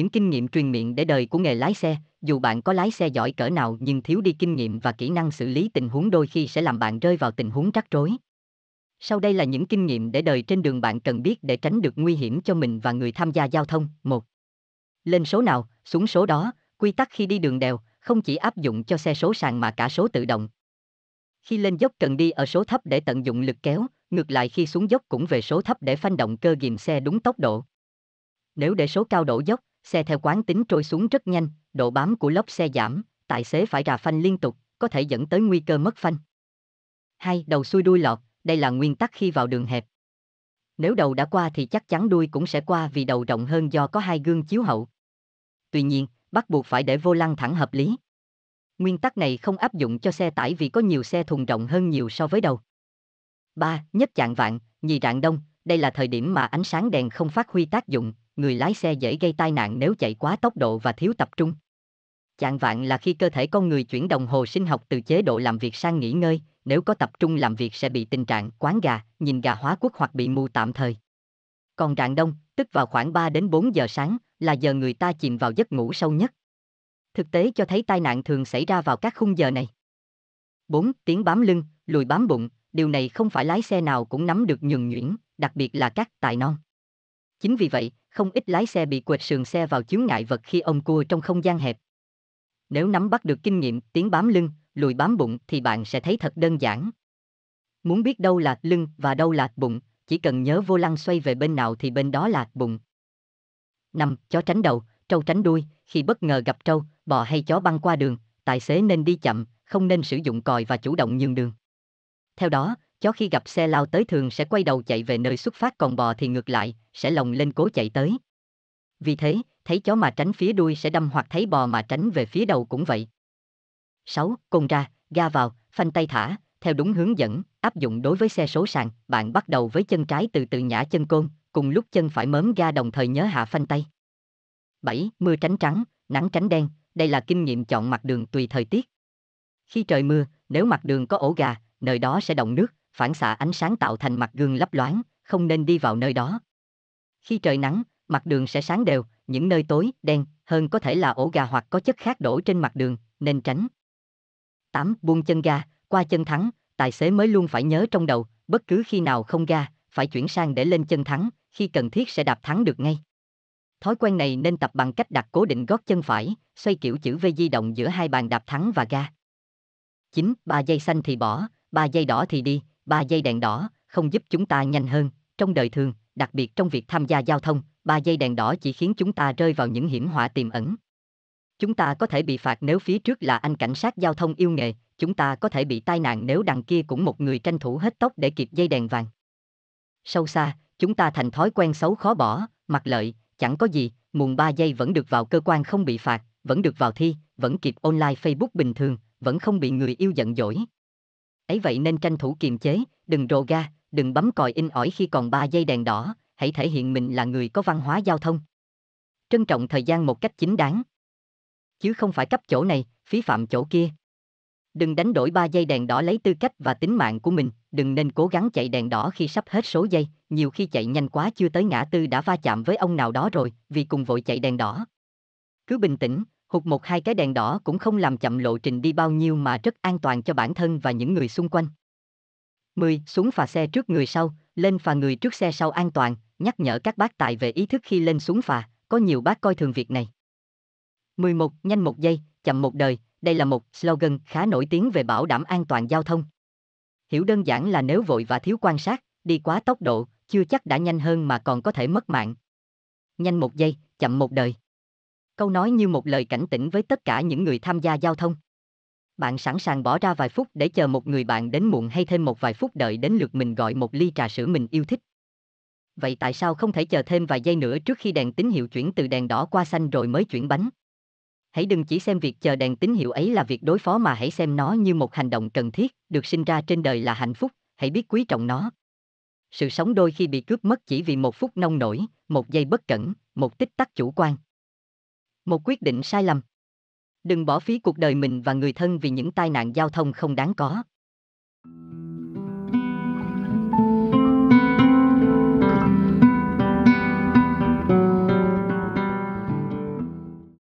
những kinh nghiệm truyền miệng để đời của nghề lái xe, dù bạn có lái xe giỏi cỡ nào nhưng thiếu đi kinh nghiệm và kỹ năng xử lý tình huống đôi khi sẽ làm bạn rơi vào tình huống rắc rối. Sau đây là những kinh nghiệm để đời trên đường bạn cần biết để tránh được nguy hiểm cho mình và người tham gia giao thông. 1. Lên số nào, xuống số đó, quy tắc khi đi đường đèo, không chỉ áp dụng cho xe số sàn mà cả số tự động. Khi lên dốc cần đi ở số thấp để tận dụng lực kéo, ngược lại khi xuống dốc cũng về số thấp để phanh động cơ ghìm xe đúng tốc độ. Nếu để số cao đổ dốc, xe theo quán tính trôi xuống rất nhanh, độ bám của lốp xe giảm, tài xế phải rà phanh liên tục, có thể dẫn tới nguy cơ mất phanh. Hai, Đầu xuôi đuôi lọt, đây là nguyên tắc khi vào đường hẹp. Nếu đầu đã qua thì chắc chắn đuôi cũng sẽ qua vì đầu rộng hơn do có hai gương chiếu hậu. Tuy nhiên, bắt buộc phải để vô lăng thẳng hợp lý. Nguyên tắc này không áp dụng cho xe tải vì có nhiều xe thùng rộng hơn nhiều so với đầu. 3. Nhất chạng vạn, nhì rạng đông, đây là thời điểm mà ánh sáng đèn không phát huy tác dụng, người lái xe dễ gây tai nạn nếu chạy quá tốc độ và thiếu tập trung. Chạng vạn là khi cơ thể con người chuyển đồng hồ sinh học từ chế độ làm việc sang nghỉ ngơi, nếu có tập trung làm việc sẽ bị tình trạng quán gà, nhìn gà hóa quốc hoặc bị mù tạm thời. Còn rạng đông, tức vào khoảng 3 đến 4 giờ sáng, là giờ người ta chìm vào giấc ngủ sâu nhất. Thực tế cho thấy tai nạn thường xảy ra vào các khung giờ này. 4. Tiếng bám lưng, lùi bám bụng, điều này không phải lái xe nào cũng nắm được nhường nhuyễn, đặc biệt là các tài non. Chính vì vậy, không ít lái xe bị quệt sườn xe vào chướng ngại vật khi ông cua trong không gian hẹp. Nếu nắm bắt được kinh nghiệm tiếng bám lưng, lùi bám bụng thì bạn sẽ thấy thật đơn giản. Muốn biết đâu là lưng và đâu là bụng, chỉ cần nhớ vô lăng xoay về bên nào thì bên đó là bụng. 5. Chó tránh đầu, trâu tránh đuôi, khi bất ngờ gặp trâu, bò hay chó băng qua đường, tài xế nên đi chậm, không nên sử dụng còi và chủ động nhường đường. Theo đó, chó khi gặp xe lao tới thường sẽ quay đầu chạy về nơi xuất phát còn bò thì ngược lại, sẽ lồng lên cố chạy tới. Vì thế, thấy chó mà tránh phía đuôi sẽ đâm hoặc thấy bò mà tránh về phía đầu cũng vậy. 6. Côn ra, ga vào, phanh tay thả, theo đúng hướng dẫn, áp dụng đối với xe số sàn, bạn bắt đầu với chân trái từ từ nhả chân côn, cùng lúc chân phải mớm ga đồng thời nhớ hạ phanh tay. 7. Mưa tránh trắng, nắng tránh đen, đây là kinh nghiệm chọn mặt đường tùy thời tiết. Khi trời mưa, nếu mặt đường có ổ gà, nơi đó sẽ động nước, phản xạ ánh sáng tạo thành mặt gương lấp loáng, không nên đi vào nơi đó. Khi trời nắng, mặt đường sẽ sáng đều, những nơi tối, đen, hơn có thể là ổ gà hoặc có chất khác đổ trên mặt đường, nên tránh. 8. Buông chân ga, qua chân thắng, tài xế mới luôn phải nhớ trong đầu, bất cứ khi nào không ga, phải chuyển sang để lên chân thắng, khi cần thiết sẽ đạp thắng được ngay. Thói quen này nên tập bằng cách đặt cố định gót chân phải, xoay kiểu chữ V di động giữa hai bàn đạp thắng và ga. 9. 3 giây xanh thì bỏ, 3 giây đỏ thì đi, 3 giây đèn đỏ, không giúp chúng ta nhanh hơn, trong đời thường, đặc biệt trong việc tham gia giao thông, 3 giây đèn đỏ chỉ khiến chúng ta rơi vào những hiểm họa tiềm ẩn. Chúng ta có thể bị phạt nếu phía trước là anh cảnh sát giao thông yêu nghề, chúng ta có thể bị tai nạn nếu đằng kia cũng một người tranh thủ hết tốc để kịp dây đèn vàng. Sâu xa, chúng ta thành thói quen xấu khó bỏ, mặc lợi, chẳng có gì, muộn 3 giây vẫn được vào cơ quan không bị phạt, vẫn được vào thi, vẫn kịp online Facebook bình thường, vẫn không bị người yêu giận dỗi. Ấy vậy nên tranh thủ kiềm chế, đừng rồ ga, đừng bấm còi in ỏi khi còn 3 giây đèn đỏ, hãy thể hiện mình là người có văn hóa giao thông. Trân trọng thời gian một cách chính đáng. Chứ không phải cấp chỗ này, phí phạm chỗ kia. Đừng đánh đổi 3 giây đèn đỏ lấy tư cách và tính mạng của mình, đừng nên cố gắng chạy đèn đỏ khi sắp hết số giây, nhiều khi chạy nhanh quá chưa tới ngã tư đã va chạm với ông nào đó rồi, vì cùng vội chạy đèn đỏ. Cứ bình tĩnh, hụt một hai cái đèn đỏ cũng không làm chậm lộ trình đi bao nhiêu mà rất an toàn cho bản thân và những người xung quanh. 10. Xuống phà xe trước người sau, lên phà người trước xe sau an toàn, nhắc nhở các bác tài về ý thức khi lên xuống phà, có nhiều bác coi thường việc này. 11. Nhanh một giây, chậm một đời, đây là một slogan khá nổi tiếng về bảo đảm an toàn giao thông. Hiểu đơn giản là nếu vội và thiếu quan sát, đi quá tốc độ, chưa chắc đã nhanh hơn mà còn có thể mất mạng. Nhanh một giây, chậm một đời. Câu nói như một lời cảnh tỉnh với tất cả những người tham gia giao thông. Bạn sẵn sàng bỏ ra vài phút để chờ một người bạn đến muộn hay thêm một vài phút đợi đến lượt mình gọi một ly trà sữa mình yêu thích. Vậy tại sao không thể chờ thêm vài giây nữa trước khi đèn tín hiệu chuyển từ đèn đỏ qua xanh rồi mới chuyển bánh? Hãy đừng chỉ xem việc chờ đèn tín hiệu ấy là việc đối phó mà hãy xem nó như một hành động cần thiết, được sinh ra trên đời là hạnh phúc, hãy biết quý trọng nó. Sự sống đôi khi bị cướp mất chỉ vì một phút nông nổi, một giây bất cẩn, một tích tắc chủ quan. Một quyết định sai lầm. Đừng bỏ phí cuộc đời mình và người thân vì những tai nạn giao thông không đáng có.